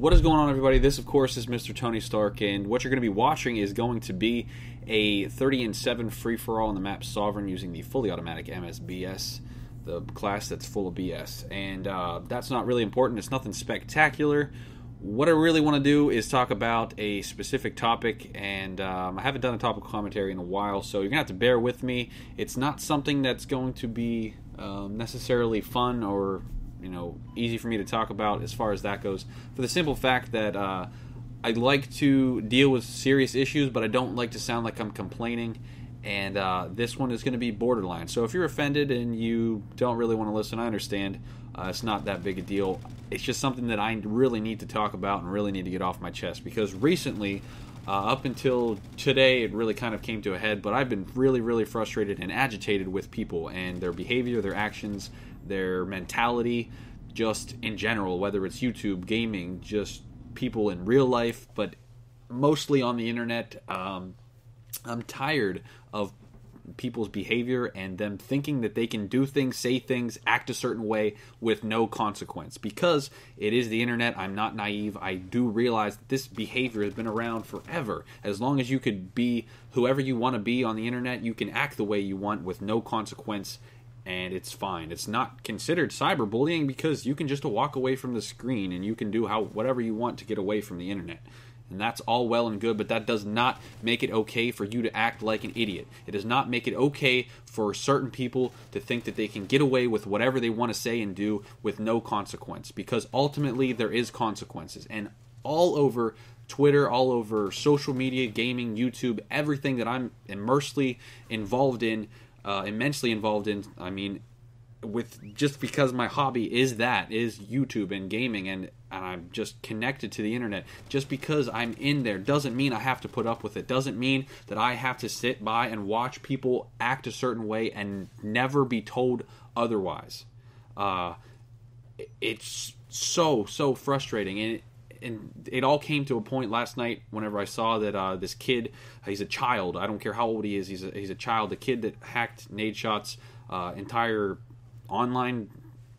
What is going on, everybody? This, of course, is Mr. Tony Stark, and what you're going to be watching is going to be a 30 and 7 free for all on the map Sovereign using the fully automatic MSBS, the class that's full of BS. And uh, that's not really important, it's nothing spectacular. What I really want to do is talk about a specific topic, and um, I haven't done a topical commentary in a while, so you're going to have to bear with me. It's not something that's going to be um, necessarily fun or you know easy for me to talk about as far as that goes. For the simple fact that uh, I like to deal with serious issues, but I don't like to sound like I'm complaining. And uh, this one is going to be borderline. So if you're offended and you don't really want to listen, I understand. Uh, it's not that big a deal. It's just something that I really need to talk about and really need to get off my chest because recently, uh, up until today, it really kind of came to a head. But I've been really, really frustrated and agitated with people and their behavior, their actions, their mentality, just in general, whether it's YouTube, gaming, just people in real life, but mostly on the internet. Um, I'm tired of people's behavior and them thinking that they can do things, say things, act a certain way with no consequence. Because it is the internet, I'm not naive. I do realize that this behavior has been around forever. As long as you could be whoever you want to be on the internet, you can act the way you want with no consequence and it's fine. It's not considered cyberbullying because you can just walk away from the screen and you can do how whatever you want to get away from the internet. And that's all well and good, but that does not make it okay for you to act like an idiot. It does not make it okay for certain people to think that they can get away with whatever they want to say and do with no consequence because ultimately there is consequences. And all over Twitter, all over social media, gaming, YouTube, everything that I'm immersely involved in uh, immensely involved in. I mean, with just because my hobby is that is YouTube and gaming and and I'm just connected to the internet. Just because I'm in there doesn't mean I have to put up with it. Doesn't mean that I have to sit by and watch people act a certain way and never be told otherwise. Uh, it's so so frustrating. And and it all came to a point last night whenever I saw that uh, this kid, he's a child. I don't care how old he is. He's a, he's a child. The kid that hacked Nadeshot's uh, entire online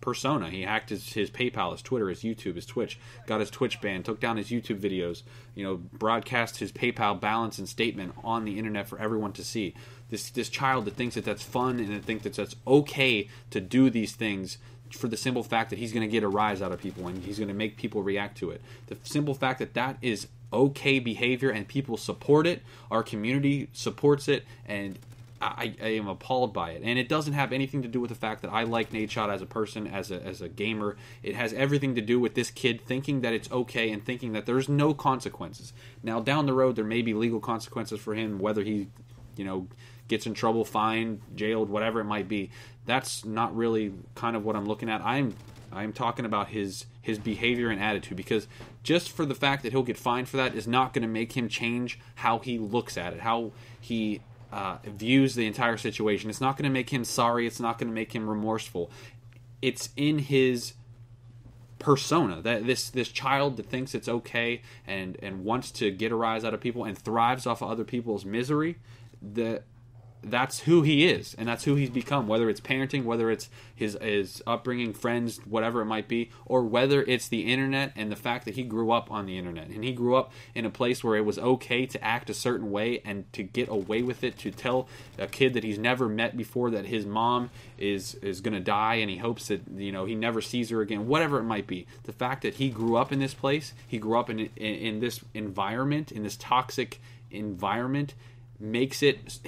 persona. He hacked his, his PayPal, his Twitter, his YouTube, his Twitch, got his Twitch banned, took down his YouTube videos, you know, broadcast his PayPal balance and statement on the internet for everyone to see. This this child that thinks that that's fun and that thinks that that's okay to do these things for the simple fact that he's going to get a rise out of people and he's going to make people react to it. The simple fact that that is okay behavior and people support it, our community supports it, and I, I, am appalled by it. And it doesn't have anything to do with the fact that I like Nadeshot as a person, as a, as a gamer. It has everything to do with this kid thinking that it's okay and thinking that there's no consequences. Now, down the road, there may be legal consequences for him, whether he, you know, gets in trouble, fined, jailed, whatever it might be. That's not really kind of what I'm looking at. I'm I'm talking about his his behavior and attitude because just for the fact that he'll get fined for that is not going to make him change how he looks at it, how he uh, views the entire situation. It's not going to make him sorry. It's not going to make him remorseful. It's in his persona that this this child that thinks it's okay and and wants to get a rise out of people and thrives off of other people's misery that that's who he is and that's who he's become whether it's parenting whether it's his his upbringing friends whatever it might be or whether it's the internet and the fact that he grew up on the internet. And he grew up in a place where it was okay to act a certain way and to get away with it to tell a kid that he's never met before that his mom is is going to die and he hopes that you know he never sees her again whatever it might be. The fact that he grew up in this place he grew up in in, in this environment in this toxic environment makes it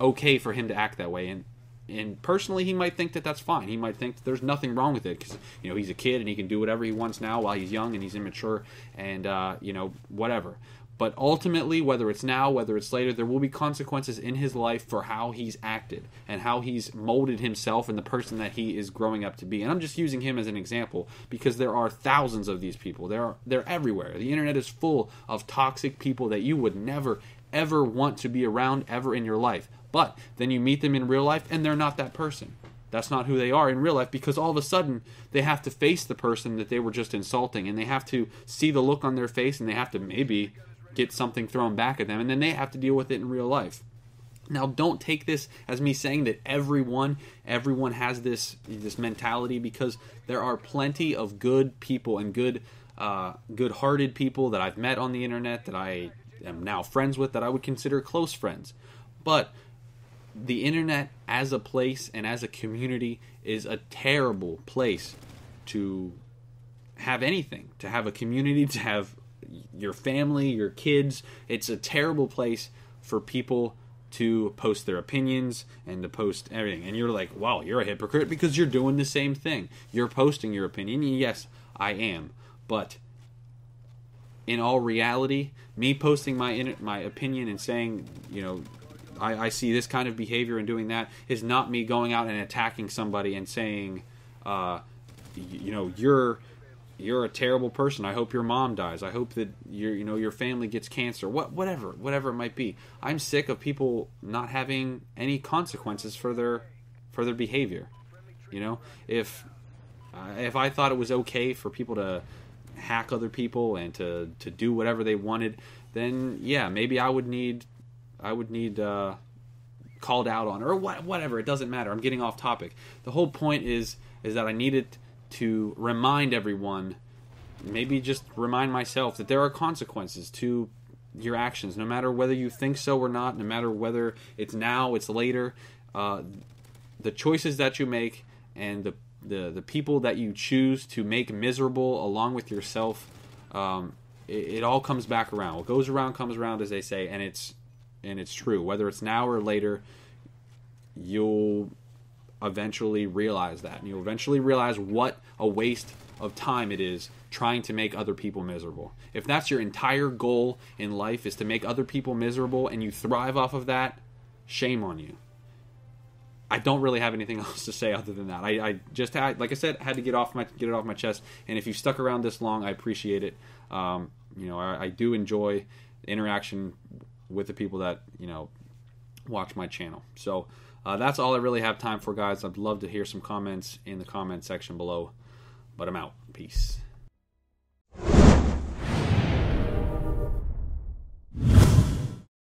okay for him to act that way. And and personally he might think that that's fine. He might think there's nothing wrong with it because you know he's a kid and he can do whatever he wants now while he's young and he's immature and uh, you know whatever. But ultimately whether it's now whether it's later there will be consequences in his life for how he's acted and how he's molded himself and the person that he is growing up to be. And i'm just using him as an example because there are thousands of these people. They're they're everywhere. The internet is full of toxic people that you would never ever want to be around ever in your life but then you meet them in real life and they're not that person. That's not who they are in real life because all of a sudden they have to face the person that they were just insulting and they have to see the look on their face and they have to maybe get something thrown back at them and then they have to deal with it in real life. Now don't take this as me saying that everyone everyone has this this mentality because there are plenty of good people and good uh, good-hearted people that I've met on the internet that I am now friends with that I would consider close friends. But the internet as a place and as a community is a terrible place to have anything, to have a community, to have your family, your kids. It's a terrible place for people to post their opinions and to post everything. And you're like, wow, you're a hypocrite because you're doing the same thing. You're posting your opinion. Yes, I am. But in all reality, me posting my my opinion and saying, you know, I, I, see this kind of behavior and doing that is not me going out and attacking somebody and saying, uh, you, you know, you're you're a terrible person. I hope your mom dies. I hope that your you know your family gets cancer. What whatever whatever it might be. I'm sick of people not having any consequences for their for their behavior. You know, if uh, if I thought it was okay for people to hack other people and to to do whatever they wanted, then yeah, maybe I would need I would need uh, called out on or what, whatever. It doesn't matter. I'm getting off topic. The whole point is is that I needed to remind everyone, maybe just remind myself that there are consequences to your actions, no matter whether you think so or not, no matter whether it's now, it's later. Uh, the choices that you make and the, the, the people that you choose to make miserable along with yourself, um, it, it all comes back around. What goes around comes around, as they say, and it's and it's true. Whether it's now or later, you'll eventually realize that. And you'll eventually realize what a waste of time it is trying to make other people miserable. If that's your entire goal in life is to make other people miserable and you thrive off of that, shame on you. I don't really have anything else to say other than that. I, I just had, like I said, had to get off my get it off my chest. And if you stuck around this long, I appreciate it. Um, you know, I, I do enjoy interaction with the people that you know watch my channel. So uh, that's all I really have time for, guys. I'd love to hear some comments in the comment section below. But I'm out. Peace.